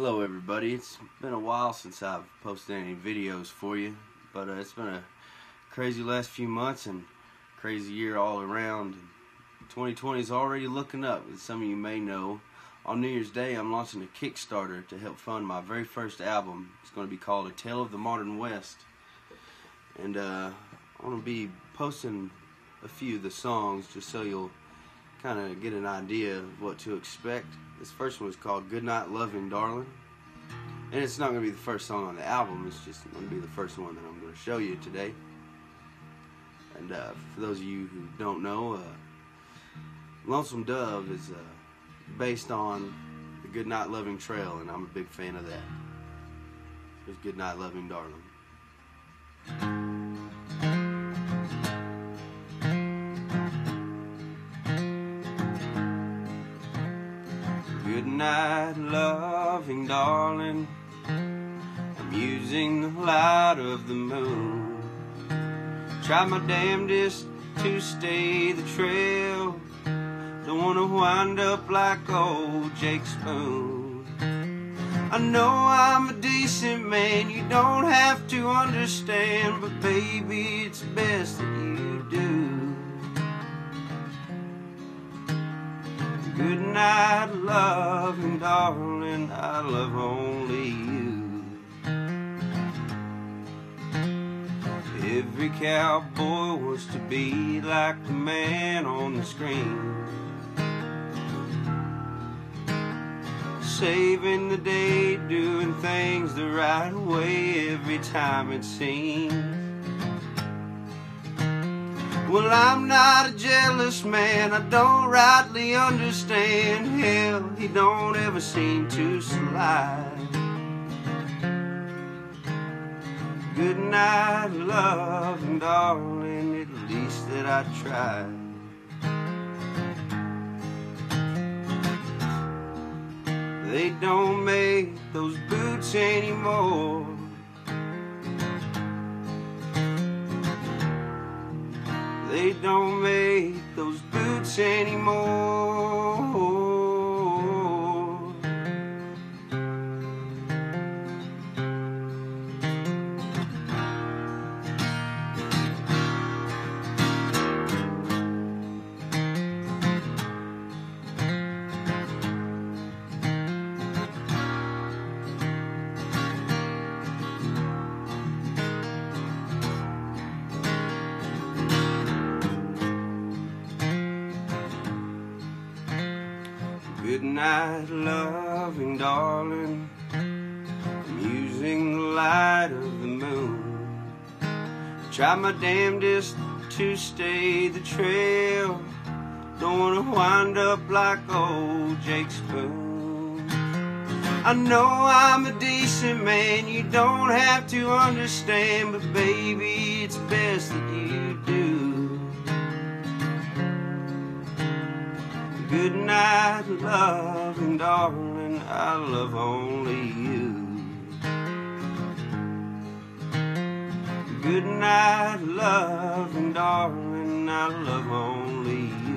Hello everybody, it's been a while since I've posted any videos for you, but uh, it's been a crazy last few months and crazy year all around. 2020 is already looking up, as some of you may know. On New Year's Day, I'm launching a Kickstarter to help fund my very first album. It's going to be called A Tale of the Modern West. And uh, I'm going to be posting a few of the songs just so you'll kind of get an idea of what to expect. This first one is called Goodnight Loving Darling. And it's not going to be the first song on the album, it's just going to be the first one that I'm going to show you today. And uh, for those of you who don't know, uh, Lonesome Dove is uh, based on the Goodnight Loving Trail, and I'm a big fan of that. Here's Goodnight Loving Darling. Night, loving darling. I'm using the light of the moon. Try my damnedest to stay the trail. Don't wanna wind up like old Jake Spoon. I know I'm a decent man, you don't have to understand, but baby, it's best that you do. Good night, loving darling, I love only you. Every cowboy wants to be like the man on the screen. Saving the day, doing things the right way every time it seems. Well, I'm not a jealous man, I don't rightly understand. Hell, he don't ever seem to slide. Good night, love and darling, at least that I tried. They don't make those boots anymore. They don't make those boots anymore. Good night, loving darling. I'm using the light of the moon. Try my damnedest to stay the trail. Don't wanna wind up like old Jake Spoon. I know I'm a decent man, you don't have to understand, but baby, it's best that you do. Good night, loving darling, I love only you. Good night, loving darling, I love only